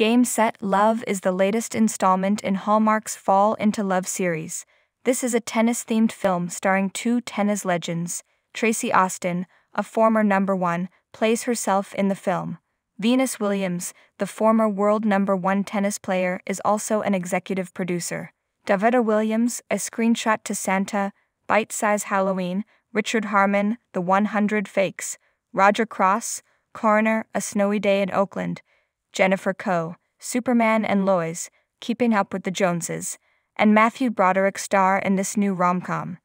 Game Set Love is the latest installment in Hallmark's Fall into Love series. This is a tennis themed film starring two tennis legends. Tracy Austin, a former number one, plays herself in the film. Venus Williams, the former world number one tennis player, is also an executive producer. Davida Williams, a screenshot to Santa, Bite Size Halloween, Richard Harmon, The 100 Fakes, Roger Cross, Coroner, A Snowy Day in Oakland, Jennifer Coe, Superman and Lois, Keeping Up with the Joneses, and Matthew Broderick star in this new rom com.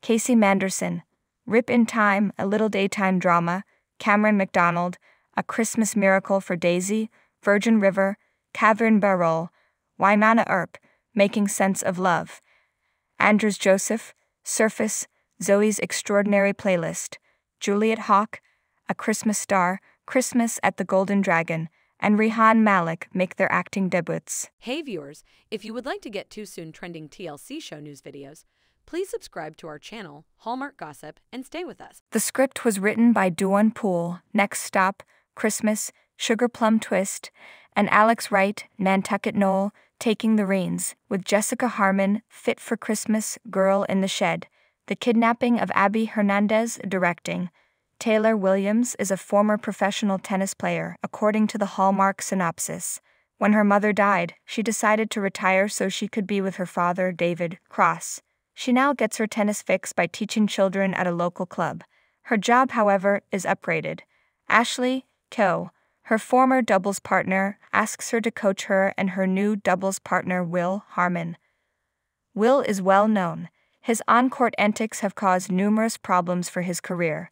Casey Manderson, Rip in Time, a little daytime drama, Cameron McDonald, A Christmas Miracle for Daisy, Virgin River, Cavern Barrol, Wynonna Earp, Making Sense of Love, Andrews Joseph, Surface, Zoe's Extraordinary Playlist, Juliet Hawk, A Christmas Star, Christmas at the Golden Dragon, and Rehan Malik make their acting debuts. Hey viewers, if you would like to get too soon trending TLC show news videos, please subscribe to our channel, Hallmark Gossip, and stay with us. The script was written by Duane Poole, Next Stop, Christmas, Sugar Plum Twist, and Alex Wright, Nantucket Noel, taking the reins, with Jessica Harmon, Fit for Christmas, Girl in the Shed, The Kidnapping of Abby Hernandez directing. Taylor Williams is a former professional tennis player, according to the Hallmark synopsis. When her mother died, she decided to retire so she could be with her father, David Cross. She now gets her tennis fix by teaching children at a local club. Her job, however, is upgraded. Ashley Coe, her former doubles partner, asks her to coach her and her new doubles partner, Will Harmon. Will is well known. His on court antics have caused numerous problems for his career.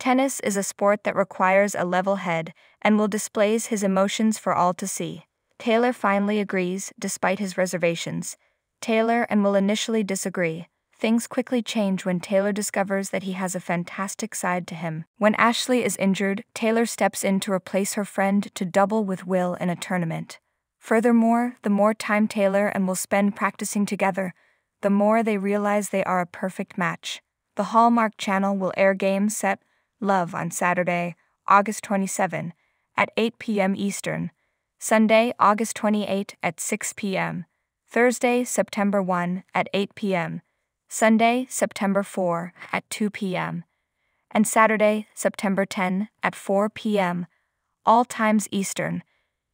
Tennis is a sport that requires a level head and will displays his emotions for all to see. Taylor finally agrees, despite his reservations. Taylor and Will initially disagree. Things quickly change when Taylor discovers that he has a fantastic side to him. When Ashley is injured, Taylor steps in to replace her friend to double with Will in a tournament. Furthermore, the more time Taylor and Will spend practicing together, the more they realize they are a perfect match. The Hallmark Channel will air games set Love on Saturday, August 27 at 8 p.m. Eastern, Sunday, August 28 at 6 p.m., Thursday, September 1 at 8 p.m., Sunday, September 4 at 2 p.m., and Saturday, September 10 at 4 p.m., all times Eastern.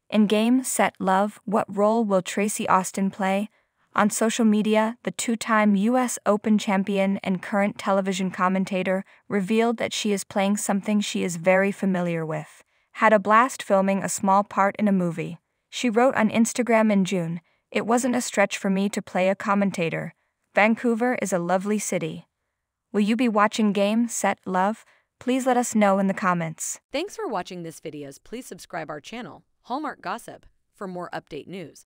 In game set Love, what role will Tracy Austin play? On social media, the two time U.S. Open champion and current television commentator revealed that she is playing something she is very familiar with. Had a blast filming a small part in a movie. She wrote on Instagram in June It wasn't a stretch for me to play a commentator. Vancouver is a lovely city. Will you be watching Game, Set, Love? Please let us know in the comments. Thanks for watching this videos. Please subscribe our channel, Hallmark Gossip, for more update news.